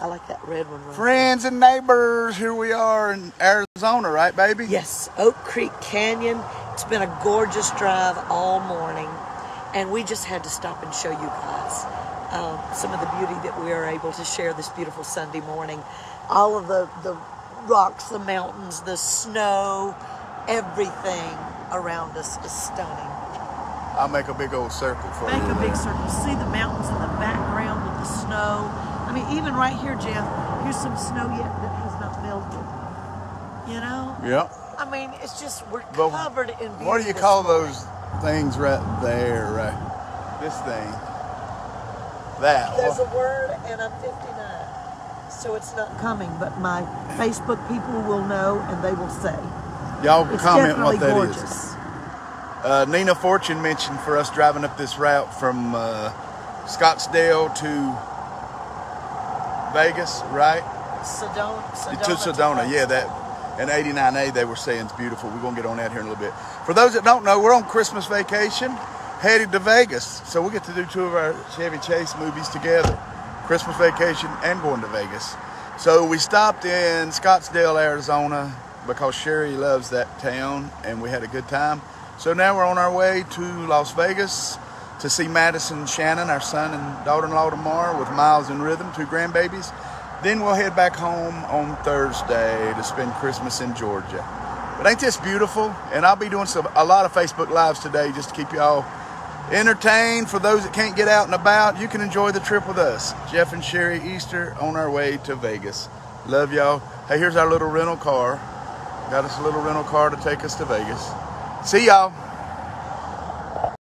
I like that red one. Right Friends and neighbors, here we are in Arizona, right, baby? Yes, Oak Creek Canyon. It's been a gorgeous drive all morning, and we just had to stop and show you guys um, some of the beauty that we are able to share this beautiful Sunday morning. All of the, the rocks, the mountains, the snow, everything around us is stunning. I'll make a big old circle for Make you. Make a big circle. See the mountains in the background with the snow. I mean, even right here, Jeff, here's some snow yet that has not melted. You know? Yep. I mean, it's just, we're But covered in. What do you call morning. those things right there, right? This thing. That. There's a word, and I'm 59. So it's not coming, but my Facebook people will know and they will say. Y'all comment what that is. gorgeous. Uh, Nina Fortune mentioned for us driving up this route from uh, Scottsdale to Vegas, right? Sedona. Sedona to Sedona, yeah, that. And 89A, they were saying it's beautiful. We're going to get on that here in a little bit. For those that don't know, we're on Christmas vacation, headed to Vegas. So we get to do two of our Chevy Chase movies together Christmas vacation and going to Vegas. So we stopped in Scottsdale, Arizona, because Sheri loves that town, and we had a good time. So now we're on our way to Las Vegas to see Madison Shannon, our son and daughter-in-law tomorrow, with Miles and Rhythm, two grandbabies. Then we'll head back home on Thursday to spend Christmas in Georgia. But ain't this beautiful? And I'll be doing some a lot of Facebook lives today just to keep y'all entertained. For those that can't get out and about, you can enjoy the trip with us. Jeff and Sheri Easter on our way to Vegas. Love y'all. Hey, here's our little rental car. Got us a little rental car to take us to Vegas. See y'all.